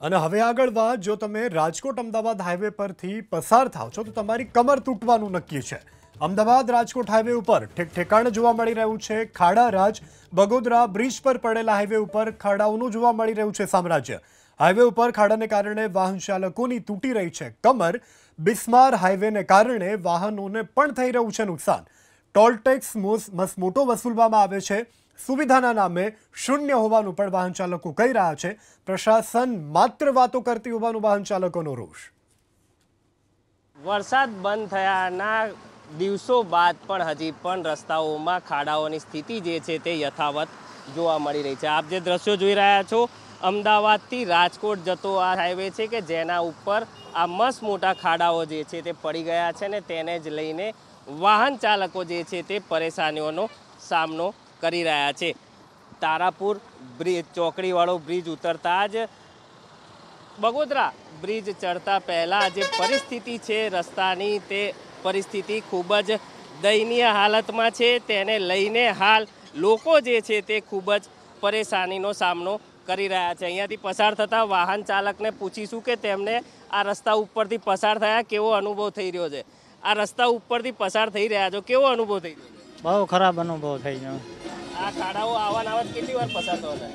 અને હવે આગળ વાત, જો તમે રાજકોટ અમદાવાદ હાઈવે પરથી પસાર થાવ છો, તો તમારી કમર તૂટવાનું નક્કી છે. અમદાવાદ રાજકોટ હાઈવે ઉપર ઠેક ઠેકાણે જોવા મળી રહ્યું છે. ખાડા રાજ, બગોદરા બ્રિજ પર પડેલા હાઈવે ઉપર ખાડાઓનું જોવા મળી રહ્યું છે સામ્રાજ્ય. હાઈવે ઉપર ખાડાને કારણે વાહન ચાલકોની તૂટી રહી છે કમર. બિસ્માર હાઈવેને કારણે વાહનોને પણ થઈ રહ્યું છે નુકસાન. ટોલ ટેક્સ મોસ- મોટો વસૂલવામાં આવે છે. સુવિધાના નામે શૂન્ય હોવાનું પણ વાહન ચાલકો કહી રહ્યા છે. પ્રશાસન માત્ર વાતો કરતી હોવાનું વાહન ચાલકોનો રોષ. વરસાદ બંધ થયાના દિવસો બાદ પણ હજી પણ રસ્તાઓમાં ખાડાઓની સ્થિતિ જે છે તે યથાવત જોવા મળી રહી છે. આપ જે દ્રશ્યો જોઈ રહ્યા છો, અમદાવાદથી રાજકોટ જતો આ હાઈવે છે કે જેના ઉપર આ મસ્ત મોટા ખાડાઓ જે છે તે પડી ગયા છે ને તેને જ લઈને વાહન ચાલકો જે છે તે પરેશાનીઓનો સામનો કરી રહ્યા છે. તારાપુર બ્રિજ, ચોકડીવાળો બ્રિજ ઉતરતા જ બગોદરા બ્રિજ ચડતા પહેલાં જે પરિસ્થિતિ છે રસ્તાની તે પરિસ્થિતિ ખૂબ જ દયનીય હાલતમાં છે. તેને લઈને હાલ લોકો જે છે તે ખૂબ જ પરેશાનીનો સામનો કરી રહ્યા છે. અહીંયાથી પસાર થતા વાહન ચાલકને પૂછીશું કે તેમને આ રસ્તા ઉપરથી પસાર થયા કેવો અનુભવ થઈ રહ્યો છે. આ રસ્તા ઉપરથી પસાર થઈ રહ્યા છો. કેવો અનુભવ થઈ બહુ ખરાબ અનુભવ થઈ ગયો. આ ખાડાઓ આવા આવા કેટલી વાર પસાર થવા થાય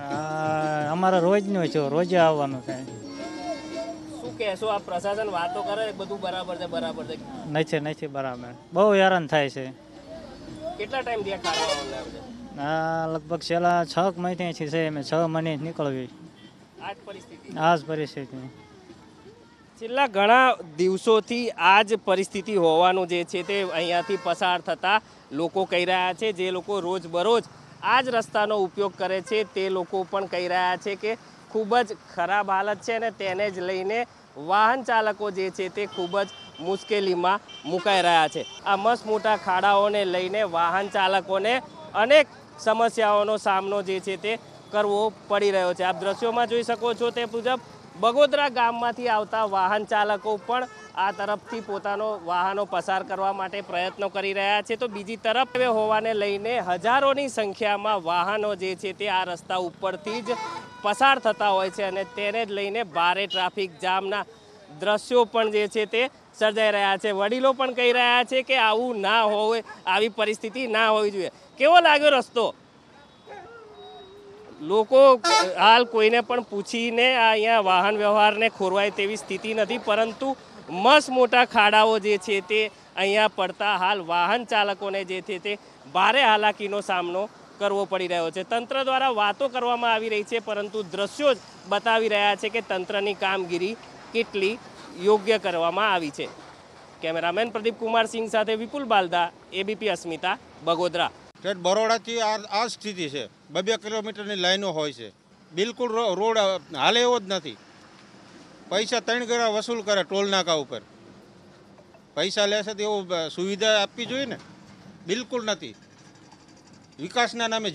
આ અમારે રોજનું છે રોજે આવવાનું થાય શું કહેશો આ પ્રશાસન વાતો કરે બધું બરાબર છે બરાબર છે? નથી નથી બરાબર. બહુ હેરાન થાય છે. કેટલા ટાઈમ ત્યાં ખાડાઓ આ લગભગ છેલ્લા છ મહિનાથી છે અમે છ મહિને નીકળવી. આ જ પરિસ્થિતિ. આ જ પરિસ્થિતિ. છેલ્લા ઘણા દિવસોથી આ જ પરિસ્થિતિ હોવાનું જે છે તે અહીંયાથી પસાર થતા લોકો કહી રહ્યા છે. જે લોકો રોજબરોજ આ જ રસ્તાનો ઉપયોગ કરે છે તે લોકો પણ કહી રહ્યા છે કે ખૂબ જ ખરાબ હાલત છે અને તેને જ લઈને વાહન ચાલકો જે છે તે ખૂબ જ મુશ્કેલીમાં મુકાઈ રહ્યા છે. આ મસ્ત મોટા ખાડાઓને લઈને વાહન ચાલકોને અનેક સમસ્યાઓનો સામનો જે છે તે કરવો પડી રહ્યો છે. આપ દ્રશ્યોમાં જોઈ શકો છો તે મુજબ બગોદરા ગામમાંથી આવતા વાહન ચાલકો પણ આ તરફથી પોતાનો વાહનો પસાર કરવા માટે પ્રયત્નો કરી રહ્યા છે. તો બીજી તરફ હોવાને લઈને હજારોની સંખ્યામાં વાહનો જે છે તે આ રસ્તા ઉપરથી જ પસાર થતા હોય છે અને તેને જ લઈને ભારે ટ્રાફિક જામના દ્રશ્યો પણ જે છે તે સર્જાઈ રહ્યા છે. વડીલો પણ કહી રહ્યા છે કે આવું ના હોય, આવી પરિસ્થિતિ ના હોવી જોઈએ. કેવો લાગ્યો રસ્તો? લોકો, હાલ કોઈને પણ પૂછીને આ અહીંયા વાહન વ્યવહારને ખોરવાય તેવી સ્થિતિ નથી, પરંતુ મસ્ત મોટા ખાડાઓ જે છે તે અહીંયા પડતા હાલ વાહન ચાલકોને જે છે તે ભારે હાલાકીનો સામનો કરવો પડી રહ્યો છે. તંત્ર દ્વારા વાતો કરવામાં આવી રહી છે, પરંતુ દ્રશ્યો જ બતાવી રહ્યા છે કે તંત્રની કામગીરી કેટલી યોગ્ય કરવામાં આવી છે. કેમેરામેન પ્રદીપ કુમાર સિંહ સાથે વિપુલ બાલદા, એબીપી અસ્મિતા, બગોદરા. ઠેઠ બરોડાથી આ આ સ્થિતિ છે. બે બે કિલોમીટરની લાઈનો હોય છે. બિલકુલ રોડ હાલે એવો જ નથી. પૈસા ત્રણ ગણા વસૂલ કરે ટોલનાકા ઉપર. પૈસા લેશે તો એવું સુવિધા આપવી જોઈએ ને? બિલકુલ નથી. વિકાસના નામે